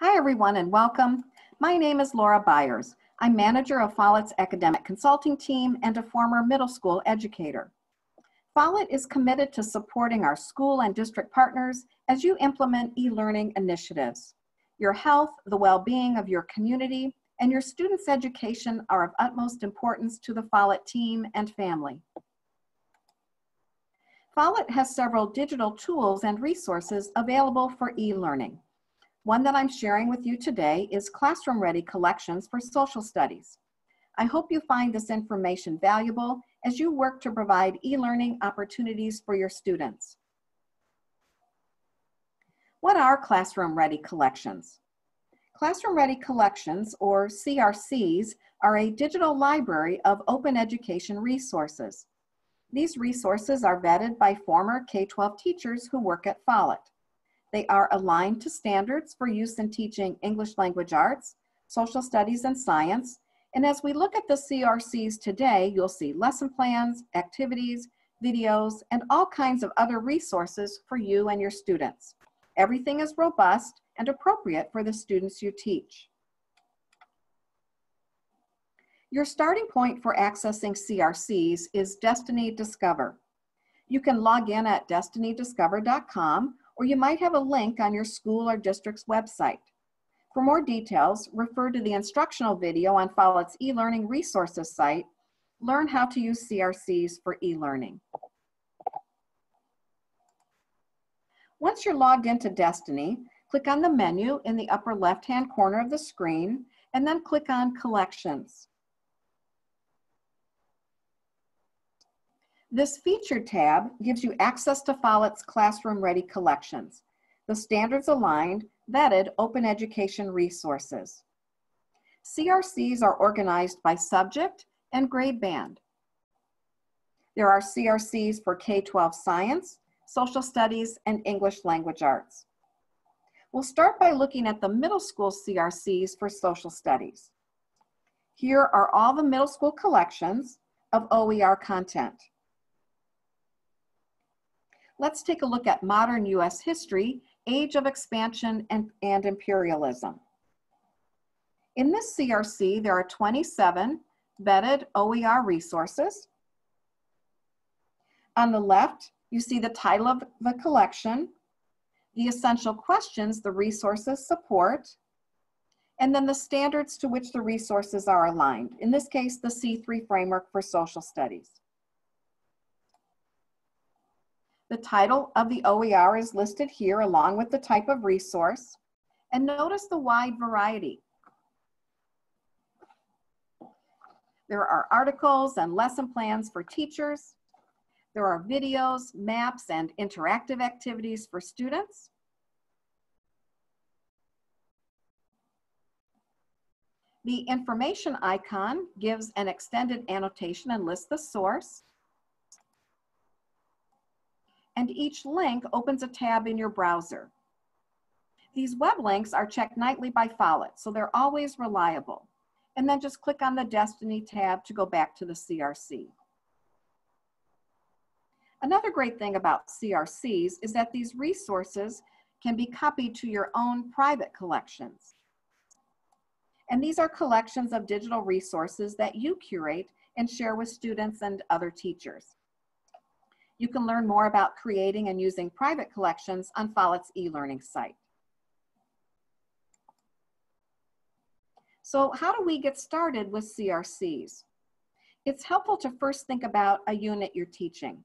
Hi, everyone, and welcome. My name is Laura Byers. I'm manager of Follett's academic consulting team and a former middle school educator. Follett is committed to supporting our school and district partners as you implement e-learning initiatives. Your health, the well-being of your community, and your students' education are of utmost importance to the Follett team and family. Follett has several digital tools and resources available for e-learning. One that I'm sharing with you today is Classroom Ready Collections for Social Studies. I hope you find this information valuable as you work to provide e-learning opportunities for your students. What are Classroom Ready Collections? Classroom Ready Collections, or CRCs, are a digital library of open education resources. These resources are vetted by former K-12 teachers who work at Follett. They are aligned to standards for use in teaching English language arts, social studies, and science. And as we look at the CRCs today, you'll see lesson plans, activities, videos, and all kinds of other resources for you and your students. Everything is robust and appropriate for the students you teach. Your starting point for accessing CRCs is Destiny Discover. You can log in at destinydiscover.com or you might have a link on your school or district's website. For more details, refer to the instructional video on Follett's e-learning resources site, Learn how to use CRCs for e-learning. Once you're logged into Destiny, click on the menu in the upper left-hand corner of the screen, and then click on Collections. This featured tab gives you access to Follett's classroom ready collections, the standards aligned, vetted open education resources. CRCs are organized by subject and grade band. There are CRCs for K-12 science, social studies, and English language arts. We'll start by looking at the middle school CRCs for social studies. Here are all the middle school collections of OER content. Let's take a look at modern US history, age of expansion and, and imperialism. In this CRC, there are 27 vetted OER resources. On the left, you see the title of the collection, the essential questions the resources support, and then the standards to which the resources are aligned. In this case, the C3 framework for social studies. The title of the OER is listed here along with the type of resource. And notice the wide variety. There are articles and lesson plans for teachers. There are videos, maps, and interactive activities for students. The information icon gives an extended annotation and lists the source and each link opens a tab in your browser. These web links are checked nightly by Follett, so they're always reliable. And then just click on the Destiny tab to go back to the CRC. Another great thing about CRCs is that these resources can be copied to your own private collections. And these are collections of digital resources that you curate and share with students and other teachers. You can learn more about creating and using private collections on Follett's e-learning site. So how do we get started with CRCs? It's helpful to first think about a unit you're teaching.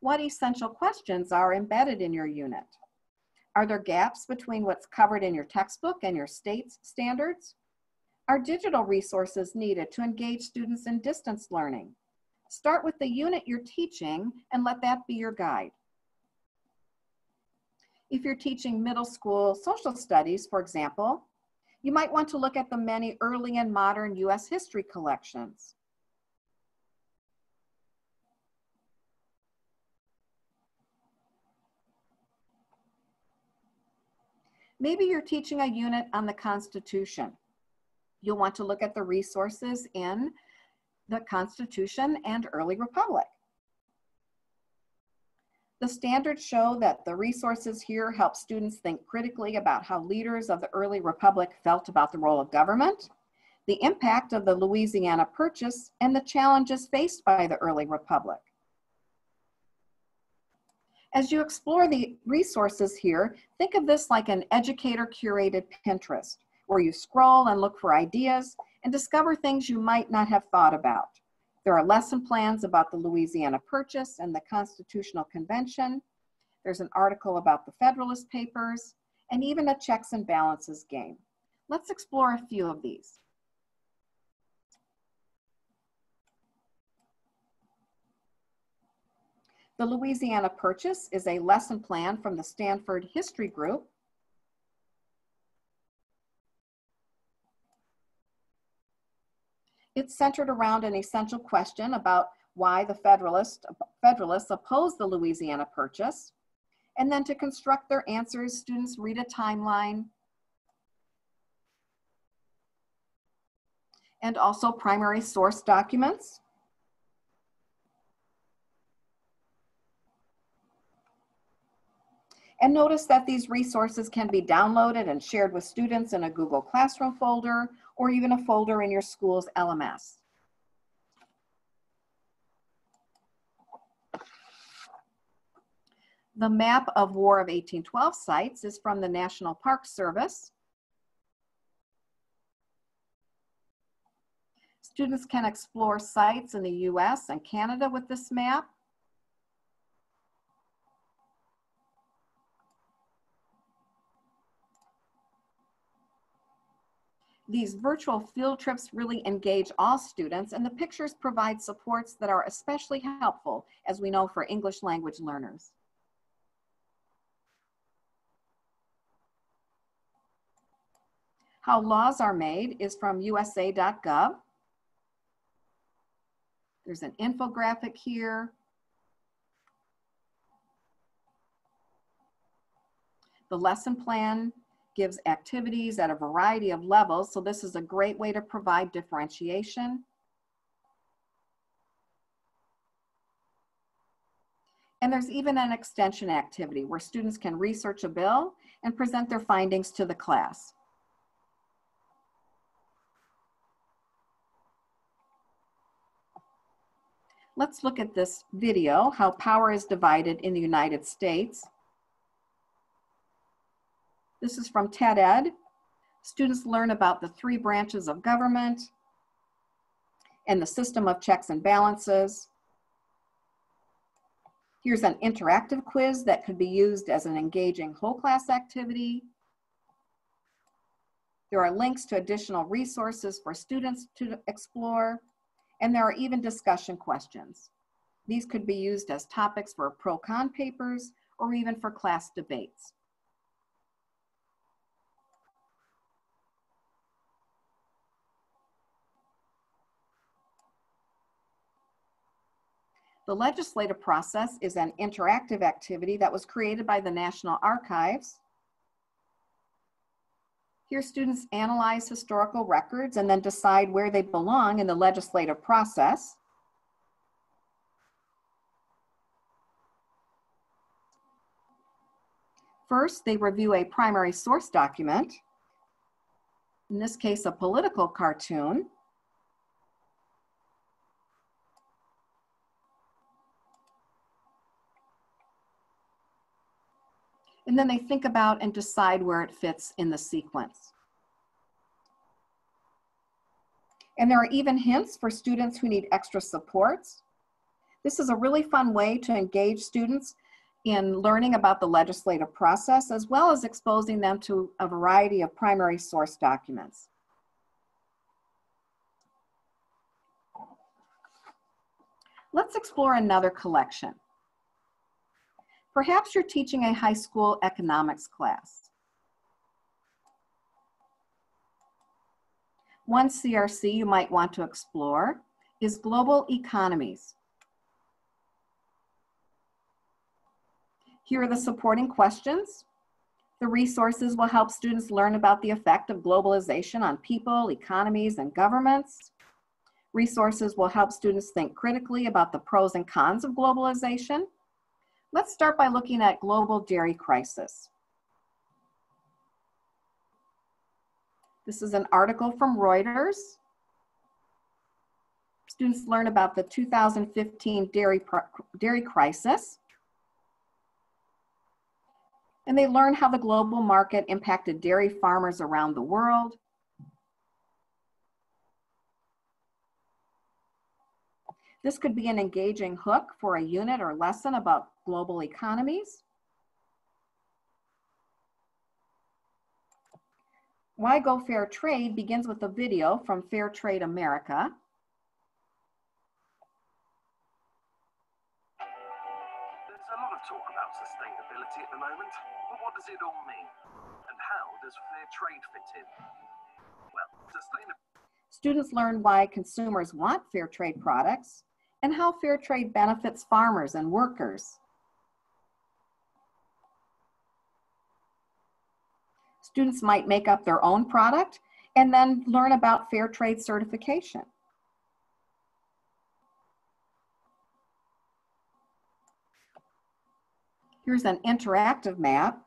What essential questions are embedded in your unit? Are there gaps between what's covered in your textbook and your state's standards? Are digital resources needed to engage students in distance learning? Start with the unit you're teaching and let that be your guide. If you're teaching middle school social studies, for example, you might want to look at the many early and modern US history collections. Maybe you're teaching a unit on the Constitution. You'll want to look at the resources in the Constitution and early Republic. The standards show that the resources here help students think critically about how leaders of the early republic felt about the role of government, the impact of the Louisiana Purchase, and the challenges faced by the early republic. As you explore the resources here, think of this like an educator curated Pinterest, where you scroll and look for ideas and discover things you might not have thought about. There are lesson plans about the Louisiana Purchase and the Constitutional Convention. There's an article about the Federalist Papers, and even a checks and balances game. Let's explore a few of these. The Louisiana Purchase is a lesson plan from the Stanford History Group. It's centered around an essential question about why the Federalist, Federalists opposed the Louisiana Purchase. And then to construct their answers, students read a timeline and also primary source documents. And notice that these resources can be downloaded and shared with students in a Google Classroom folder or even a folder in your school's LMS. The map of War of 1812 sites is from the National Park Service. Students can explore sites in the US and Canada with this map. These virtual field trips really engage all students and the pictures provide supports that are especially helpful as we know for English language learners. How laws are made is from usa.gov. There's an infographic here. The lesson plan gives activities at a variety of levels. So this is a great way to provide differentiation. And there's even an extension activity where students can research a bill and present their findings to the class. Let's look at this video, how power is divided in the United States. This is from TED Ed. Students learn about the three branches of government and the system of checks and balances. Here's an interactive quiz that could be used as an engaging whole class activity. There are links to additional resources for students to explore, and there are even discussion questions. These could be used as topics for pro-con papers or even for class debates. The legislative process is an interactive activity that was created by the National Archives. Here students analyze historical records and then decide where they belong in the legislative process. First, they review a primary source document, in this case, a political cartoon. And then they think about and decide where it fits in the sequence. And there are even hints for students who need extra supports. This is a really fun way to engage students in learning about the legislative process, as well as exposing them to a variety of primary source documents. Let's explore another collection. Perhaps you're teaching a high school economics class. One CRC you might want to explore is global economies. Here are the supporting questions. The resources will help students learn about the effect of globalization on people, economies, and governments. Resources will help students think critically about the pros and cons of globalization Let's start by looking at global dairy crisis. This is an article from Reuters. Students learn about the 2015 dairy, dairy crisis. And they learn how the global market impacted dairy farmers around the world. This could be an engaging hook for a unit or lesson about global economies. Why Go Fair Trade begins with a video from Fair Trade America. There's a lot of talk about sustainability at the moment, but what does it all mean? And how does fair trade fit in? Well. Students learn why consumers want fair trade products and how fair trade benefits farmers and workers. Students might make up their own product and then learn about fair trade certification. Here's an interactive map.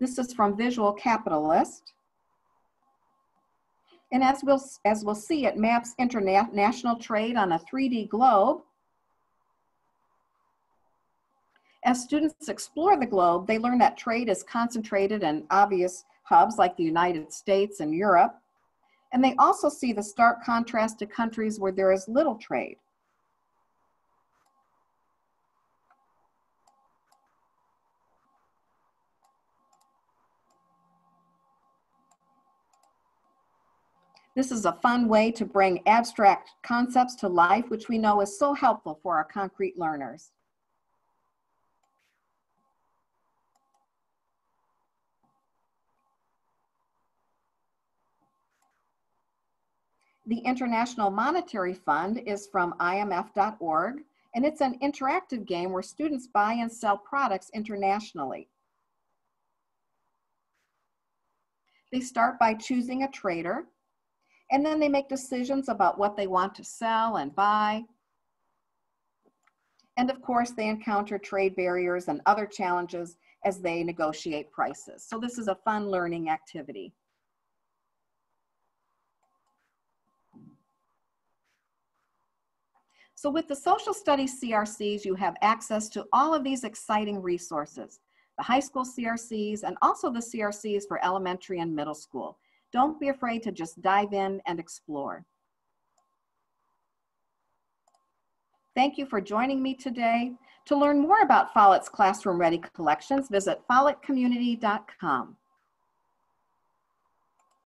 This is from Visual Capitalist. And as we'll, as we'll see, it maps international trade on a 3D globe As students explore the globe, they learn that trade is concentrated in obvious hubs like the United States and Europe. And they also see the stark contrast to countries where there is little trade. This is a fun way to bring abstract concepts to life, which we know is so helpful for our concrete learners. The International Monetary Fund is from IMF.org, and it's an interactive game where students buy and sell products internationally. They start by choosing a trader, and then they make decisions about what they want to sell and buy. And of course, they encounter trade barriers and other challenges as they negotiate prices. So this is a fun learning activity. So with the social studies CRCs, you have access to all of these exciting resources, the high school CRCs and also the CRCs for elementary and middle school. Don't be afraid to just dive in and explore. Thank you for joining me today. To learn more about Follett's Classroom Ready collections, visit follettcommunity.com.